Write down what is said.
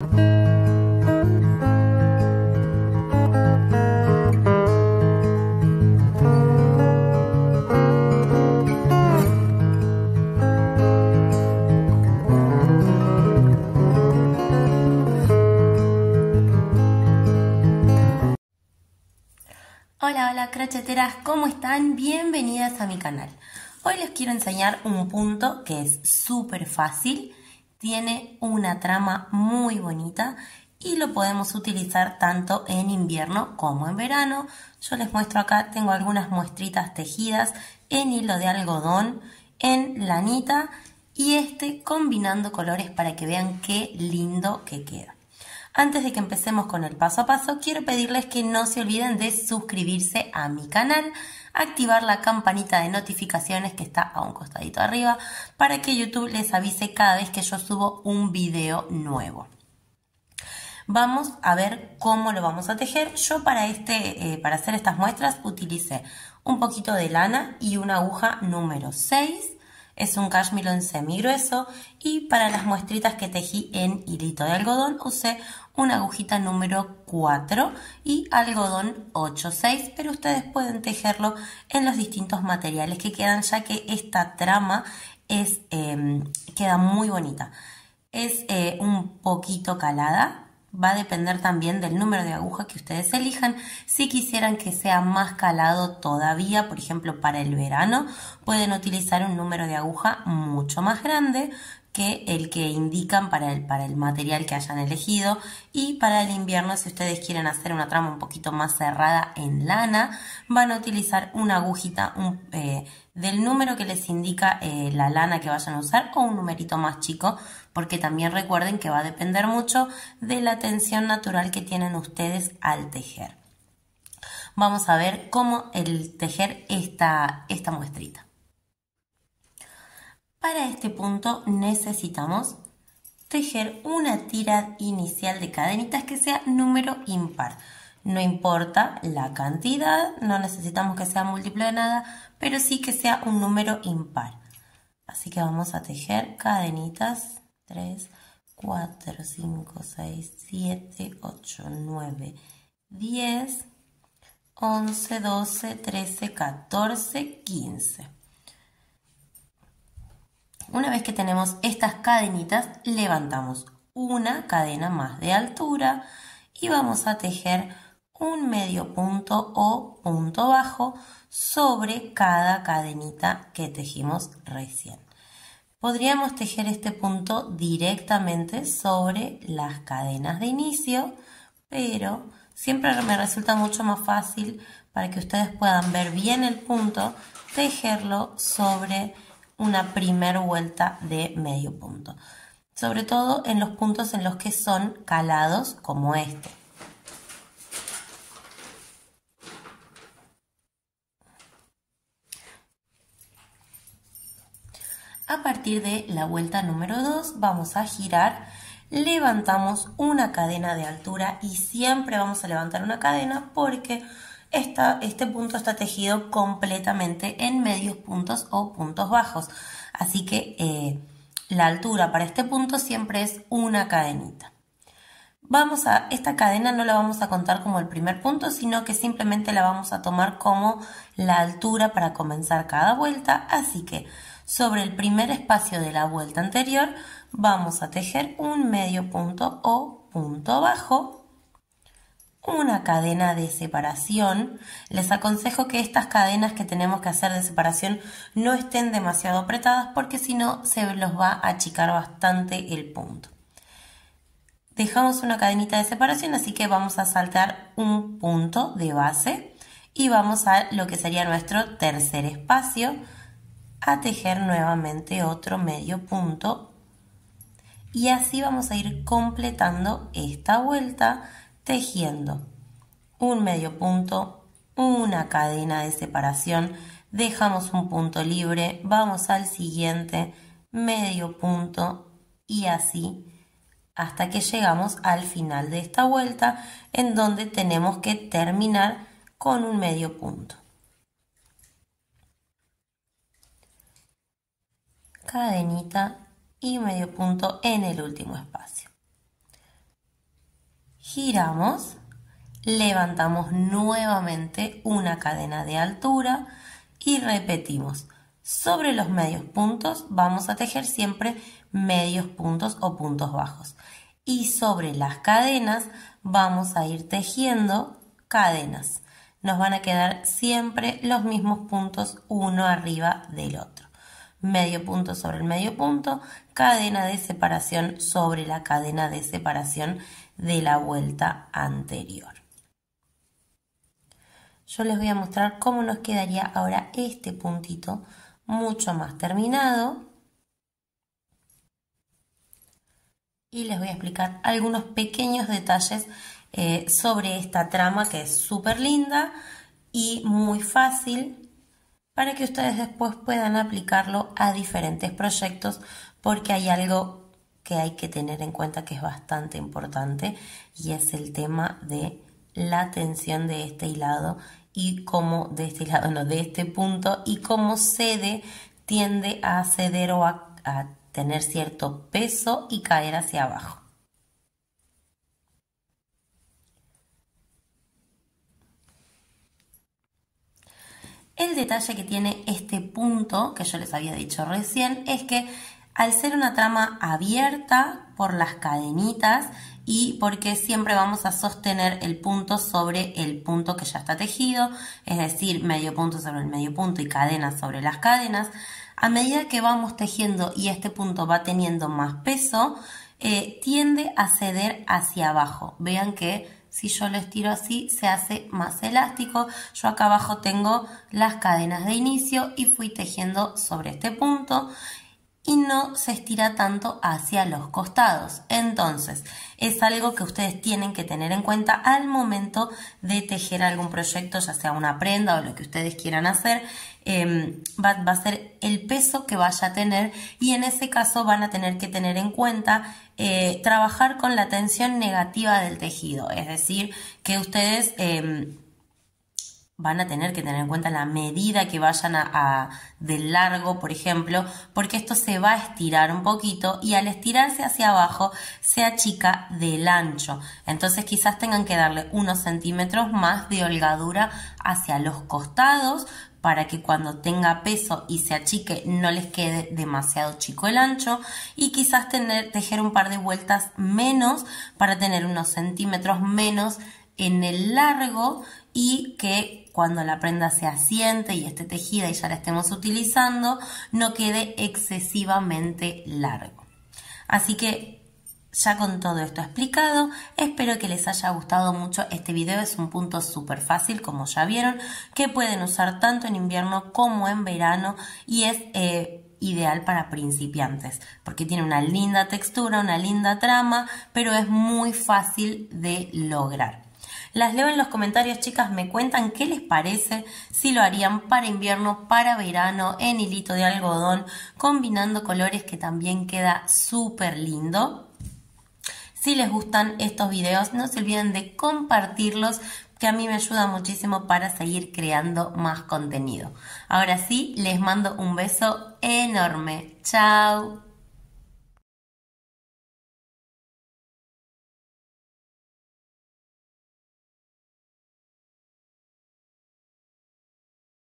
Hola, hola crocheteras, ¿cómo están? Bienvenidas a mi canal. Hoy les quiero enseñar un punto que es súper fácil, tiene una trama muy bonita y lo podemos utilizar tanto en invierno como en verano. Yo les muestro acá, tengo algunas muestritas tejidas en hilo de algodón, en lanita y este combinando colores para que vean qué lindo que queda. Antes de que empecemos con el paso a paso, quiero pedirles que no se olviden de suscribirse a mi canal, activar la campanita de notificaciones que está a un costadito arriba para que YouTube les avise cada vez que yo subo un video nuevo. Vamos a ver cómo lo vamos a tejer. Yo para, este, eh, para hacer estas muestras utilicé un poquito de lana y una aguja número 6 es un cashmere en semi grueso y para las muestritas que tejí en hilito de algodón usé una agujita número 4 y algodón 8-6, pero ustedes pueden tejerlo en los distintos materiales que quedan ya que esta trama es, em, queda muy bonita. Es eh, un poquito calada, va a depender también del número de agujas que ustedes elijan. Si quisieran que sea más calado todavía, por ejemplo para el verano, pueden utilizar un número de aguja mucho más grande que el que indican para el, para el material que hayan elegido y para el invierno si ustedes quieren hacer una trama un poquito más cerrada en lana van a utilizar una agujita eh, del número que les indica eh, la lana que vayan a usar o un numerito más chico porque también recuerden que va a depender mucho de la tensión natural que tienen ustedes al tejer. Vamos a ver cómo el tejer esta, esta muestrita. Para este punto necesitamos tejer una tira inicial de cadenitas que sea número impar. No importa la cantidad, no necesitamos que sea múltiplo de nada, pero sí que sea un número impar. Así que vamos a tejer cadenitas 3, 4, 5, 6, 7, 8, 9, 10, 11, 12, 13, 14, 15. Una vez que tenemos estas cadenitas, levantamos una cadena más de altura y vamos a tejer un medio punto o punto bajo sobre cada cadenita que tejimos recién. Podríamos tejer este punto directamente sobre las cadenas de inicio, pero siempre me resulta mucho más fácil para que ustedes puedan ver bien el punto, tejerlo sobre una primer vuelta de medio punto. Sobre todo en los puntos en los que son calados como este. A partir de la vuelta número 2 vamos a girar, levantamos una cadena de altura y siempre vamos a levantar una cadena porque este punto está tejido completamente en medios puntos o puntos bajos. Así que eh, la altura para este punto siempre es una cadenita. Vamos a, esta cadena no la vamos a contar como el primer punto, sino que simplemente la vamos a tomar como la altura para comenzar cada vuelta. Así que sobre el primer espacio de la vuelta anterior vamos a tejer un medio punto o punto bajo una cadena de separación. Les aconsejo que estas cadenas que tenemos que hacer de separación no estén demasiado apretadas porque si no se los va a achicar bastante el punto. Dejamos una cadenita de separación, así que vamos a saltar un punto de base y vamos a lo que sería nuestro tercer espacio a tejer nuevamente otro medio punto y así vamos a ir completando esta vuelta tejiendo un medio punto, una cadena de separación, dejamos un punto libre, vamos al siguiente, medio punto y así hasta que llegamos al final de esta vuelta en donde tenemos que terminar con un medio punto. Cadenita y medio punto en el último espacio. Giramos, levantamos nuevamente una cadena de altura y repetimos. Sobre los medios puntos vamos a tejer siempre medios puntos o puntos bajos. Y sobre las cadenas vamos a ir tejiendo cadenas. Nos van a quedar siempre los mismos puntos uno arriba del otro. Medio punto sobre el medio punto, cadena de separación sobre la cadena de separación de la vuelta anterior. Yo les voy a mostrar cómo nos quedaría ahora este puntito mucho más terminado. Y les voy a explicar algunos pequeños detalles eh, sobre esta trama que es súper linda y muy fácil para que ustedes después puedan aplicarlo a diferentes proyectos porque hay algo que hay que tener en cuenta que es bastante importante y es el tema de la tensión de este hilado y cómo de este hilado, no, de este punto y cómo cede, tiende a ceder o a, a tener cierto peso y caer hacia abajo. El detalle que tiene este punto, que yo les había dicho recién, es que al ser una trama abierta por las cadenitas y porque siempre vamos a sostener el punto sobre el punto que ya está tejido, es decir, medio punto sobre el medio punto y cadenas sobre las cadenas, a medida que vamos tejiendo y este punto va teniendo más peso, eh, tiende a ceder hacia abajo. Vean que si yo lo estiro así se hace más elástico. Yo acá abajo tengo las cadenas de inicio y fui tejiendo sobre este punto y no se estira tanto hacia los costados. Entonces, es algo que ustedes tienen que tener en cuenta al momento de tejer algún proyecto, ya sea una prenda o lo que ustedes quieran hacer. Em, va, a ser el peso que vaya a tener y en ese caso van a tener que tener en cuenta eh, trabajar con la tensión negativa del tejido, es decir, que ustedes em, van a tener que tener en cuenta la medida que vayan a, del largo, por ejemplo, porque esto se va a estirar un poquito y al estirarse hacia abajo se achica del ancho. Entonces quizás tengan que darle unos centímetros más de holgadura hacia los costados para que cuando tenga peso y se achique no les quede demasiado chico el ancho y quizás tener, tejer un par de vueltas menos para tener unos centímetros menos en el largo y que cuando la prenda se asiente y esté tejida y ya la estemos utilizando, no quede excesivamente largo. Así que ya con todo esto explicado, espero que les haya gustado mucho este video. Es un punto súper fácil, como ya vieron, que pueden usar tanto en invierno como en verano y es eh, ideal para principiantes, porque tiene una linda textura, una linda trama, pero es muy fácil de lograr. Las leo en los comentarios, chicas, me cuentan qué les parece, si lo harían para invierno, para verano, en hilito de algodón, combinando colores que también queda súper lindo. Si les gustan estos videos, no se olviden de compartirlos, que a mí me ayuda muchísimo para seguir creando más contenido. Ahora sí, les mando un beso enorme. Chao.